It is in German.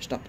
Stopp.